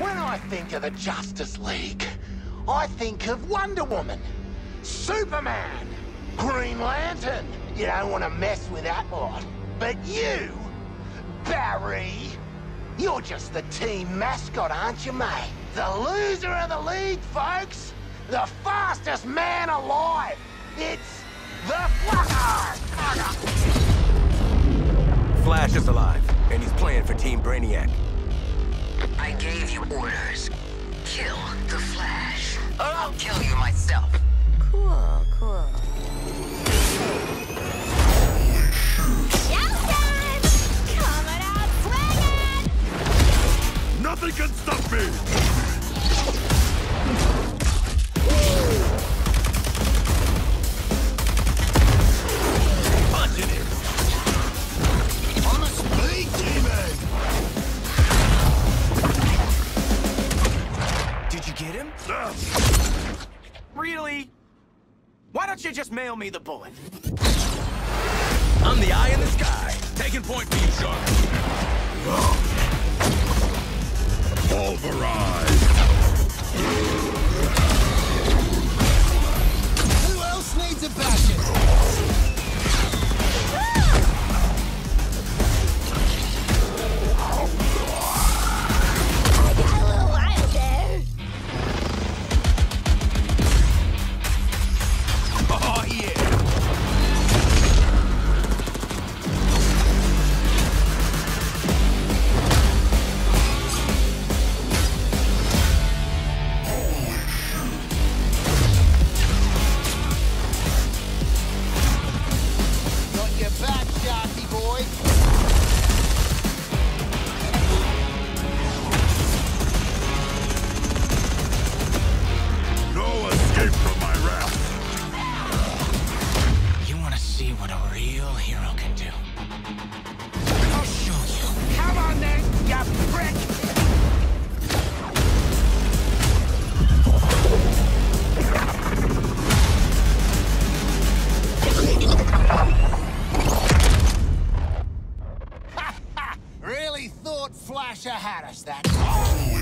When I think of the Justice League, I think of Wonder Woman, Superman, Green Lantern. You don't want to mess with that lot. But you, Barry, you're just the team mascot, aren't you, mate? The loser of the league, folks. The fastest man alive. It's the Flacker. Flash is alive, and he's playing for Team Brainiac. I gave you orders. Kill the Flash, or I'll kill you myself. Cool, cool. Showtime! Coming out swinging! Nothing can stop me! Really? Why don't you just mail me the bullet? I'm the eye in the sky. Taking point for you, Shark. Pulverize! What a real hero can do? I'll show you. Come on then, you prick! Really thought Flasher had us that time.